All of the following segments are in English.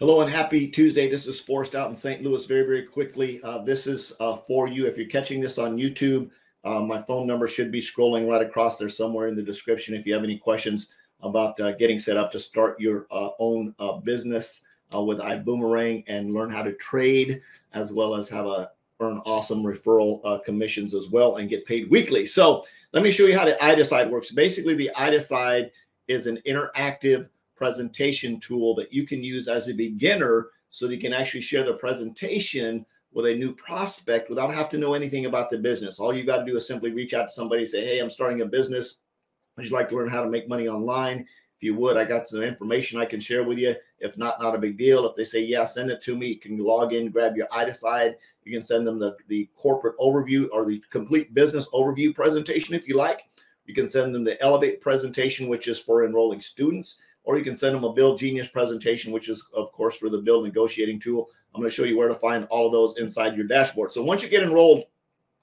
Hello and happy Tuesday. This is Forrest out in St. Louis. Very, very quickly, uh, this is uh, for you. If you're catching this on YouTube, uh, my phone number should be scrolling right across there somewhere in the description. If you have any questions about uh, getting set up to start your uh, own uh, business with iBuumerang and learn how to trade, as well as have a earn awesome referral commissions as well and get paid weekly. So let me show you how the iDecide works. Basically, the iDecide is an interactive presentation tool that you can use as a beginner so you can actually share the presentation with a new prospect without having to know anything about the business. All you got to do is simply reach out to somebody say, Hey, I'm starting a business. Would you like to learn how to make money online? If you would, I got some information I can share with you. If not, not a big deal. If they say, Yeah, send it to me, you can log in, grab your iDecide. You can send them the, the corporate overview or the complete business overview presentation if you like. You can send them the ELLEV8 presentation, which is for enrolling students or you can send them a BillGenius presentation, which is, of course, for the build negotiating tool. I'm going to show you where to find all of those inside your dashboard. So once you get enrolled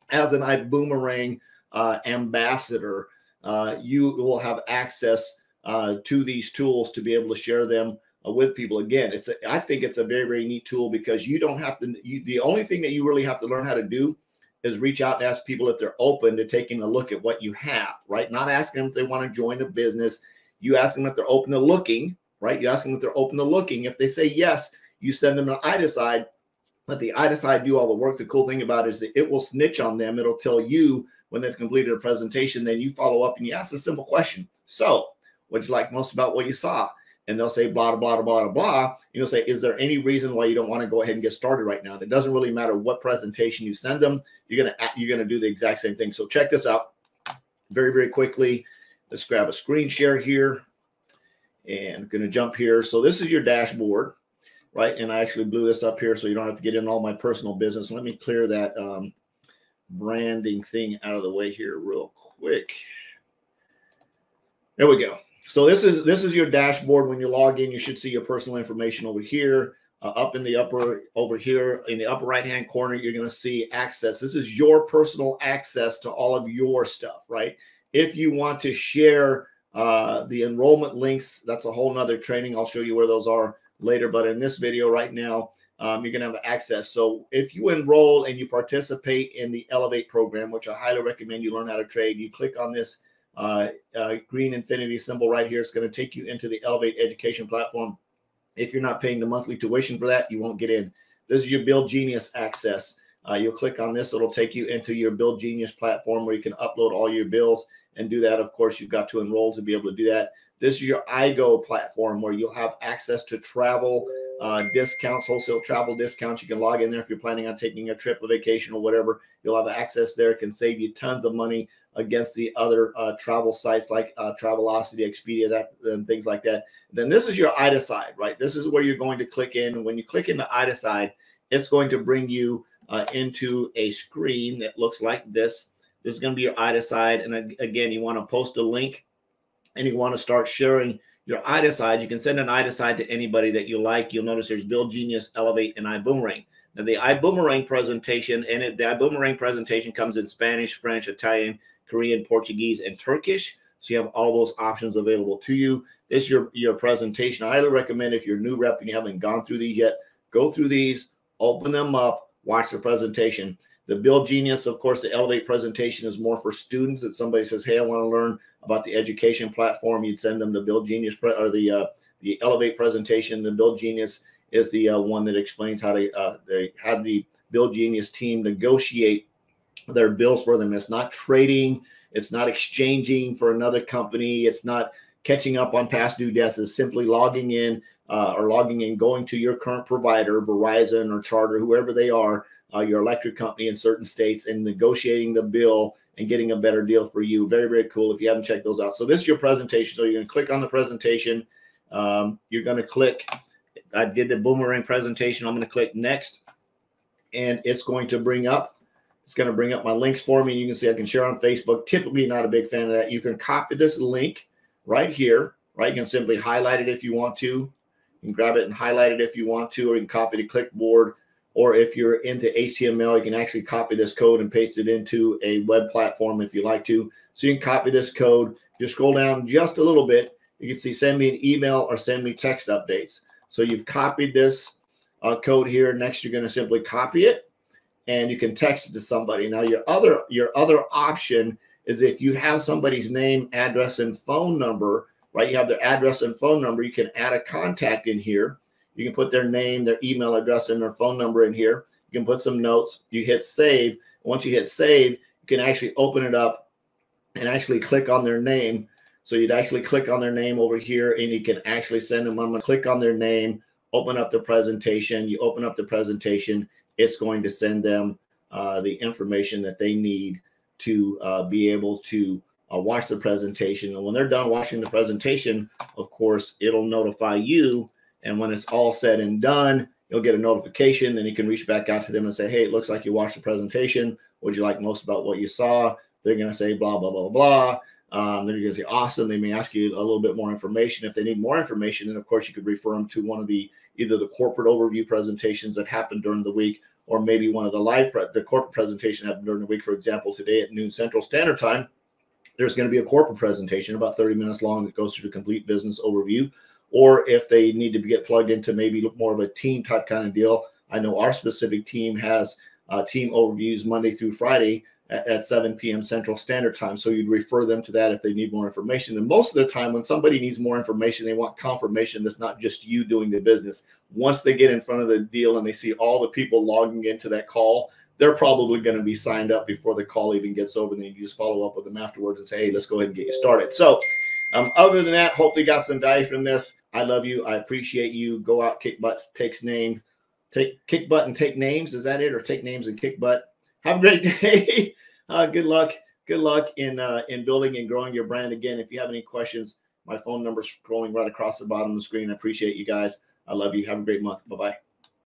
as an iBuumerang uh, ambassador, uh, you will have access uh, to these tools to be able to share them uh, with people. Again, it's a, I think it's a very very neat tool because you don't have to. You, the only thing that you really have to learn how to do is reach out and ask people if they're open to taking a look at what you have. Right, not asking them if they want to join a business you ask them if they're open to looking, right? You ask them if they're open to looking. If they say yes, you send them an iDecide. Let the iDecide do all the work. The cool thing about it is that it will snitch on them. It'll tell you when they've completed a presentation. Then you follow up and you ask a simple question. So, what'd you like most about what you saw? And they'll say blah blah blah blah blah. And You'll say, is there any reason why you don't want to go ahead and get started right now? And It doesn't really matter what presentation you send them. You're gonna you're gonna do the exact same thing. So check this out very very quickly. Let's grab a screen share here and I'm going to jump here. So this is your dashboard, right? And I actually blew this up here so you don't have to get in all my personal business. Let me clear that um, branding thing out of the way here real quick. There we go. So this is this is your dashboard. When you log in, you should see your personal information over here. Uh, up in the upper over here in the upper right hand corner, you're going to see access. This is your personal access to all of your stuff, right? If you want to share uh, the enrollment links, that's a whole nother training. I'll show you where those are later. But in this video right now, um, you're going to have access. So if you enroll and you participate in the ELLEV8 program, which I highly recommend you learn how to trade, you click on this uh, uh, green infinity symbol right here. It's going to take you into the ELLEV8 education platform. If you're not paying the monthly tuition for that, you won't get in. This is your BillGenius access. Uh, you'll click on this. It'll take you into your BillGenius platform where you can upload all your bills and do that. Of course, you've got to enroll to be able to do that. This is your iGo platform where you'll have access to travel uh, discounts, wholesale travel discounts. You can log in there if you're planning on taking a trip, a vacation, or whatever. You'll have access there. It can save you tons of money against the other uh, travel sites like uh, Travelocity, Expedia, that and things like that. Then this is your iDecide, right? This is where you're going to click in. When you click in the iDecide, it's going to bring you uh, into a screen that looks like this. This is going to be your iDecide. And again, you want to post a link and you want to start sharing your iDecide. You can send an iDecide to anybody that you like. You'll notice there's Build Genius, ELLEV8, and iBuumerang. Now, the iBuumerang presentation, and it, the iBuumerang presentation comes in Spanish, French, Italian, Korean, Portuguese, and Turkish. So you have all those options available to you. This is your, your presentation. I highly recommend if you're a new rep and you haven't gone through these yet, go through these, open them up, watch the presentation. The BillGenius, of course, the ELLEV8 presentation is more for students. That somebody says, "Hey, I want to learn about the education platform." You'd send them the BillGenius pre- or the uh, the Elevate presentation. The BillGenius is the uh, one that explains how to uh, they have the BillGenius team negotiate their bills for them. It's not trading. It's not exchanging for another company. It's not catching up on past due debts. It's simply logging in uh, or logging in, going to your current provider, Verizon or Charter, whoever they are, uh, your electric company in certain states, and negotiating the bill and getting a better deal for you. Very, very cool if you haven't checked those out. So, this is your presentation. So, you're going to click on the presentation. Um, you're going to click, I did the boomerang presentation. I'm going to click next, and it's going to bring up. It's going to bring up my links for me. You can see I can share on Facebook. Typically, not a big fan of that. You can copy this link right here, right? You can simply highlight it if you want to can grab it and highlight it if you want to, or you can copy the clipboard. Or if you're into HTML, you can actually copy this code and paste it into a web platform if you like to. So you can copy this code. Just scroll down just a little bit. You can see send me an email or send me text updates. So you've copied this uh, code here. Next, you're going to simply copy it and you can text it to somebody. Now, your other your other option is if you have somebody's name, address, and phone number, right? You have their address and phone number. You can add a contact in here. You can put their name, their email address, and their phone number in here. You can put some notes. You hit save. Once you hit save, you can actually open it up and actually click on their name. So you'd actually click on their name over here and you can actually send them. I'm going to click on their name, open up the presentation. You open up the presentation, it's going to send them uh, the information that they need to uh, be able to uh, watch the presentation. And when they're done watching the presentation, of course, it'll notify you. And when it's all said and done, you'll get a notification. Then you can reach back out to them and say, hey, it looks like you watched the presentation. What did you like most about what you saw? They're going to say blah, blah, blah, blah. Um, then you're going to say, awesome. They may ask you a little bit more information. If they need more information, then of course you could refer them to one of the either the corporate overview presentations that happened during the week or maybe one of the live pre- the corporate presentation happened during the week. For example, today at noon Central Standard Time, there's going to be a corporate presentation about 30 minutes long that goes through the complete business overview. Or if they need to get plugged into maybe more of a team type kind of deal, I know our specific team has uh, team overviews Monday through Friday at, at 7 p.m. Central Standard Time. So you'd refer them to that if they need more information. And most of the time, when somebody needs more information, they want confirmation that's not just you doing the business. Once they get in front of the deal and they see all the people logging into that call, they're probably going to be signed up before the call even gets over. And then you just follow up with them afterwards and say, hey, let's go ahead and get you started. So, um, other than that, hopefully got some value from this. I love you. I appreciate you. Go out, kick butt, takes name, take kick butt and take names. Is that it? Or take names and kick butt? Have a great day. uh, good luck. Good luck in uh, in building and growing your brand. Again, if you have any questions, my phone number is scrolling right across the bottom of the screen. I appreciate you guys. I love you. Have a great month. Bye bye.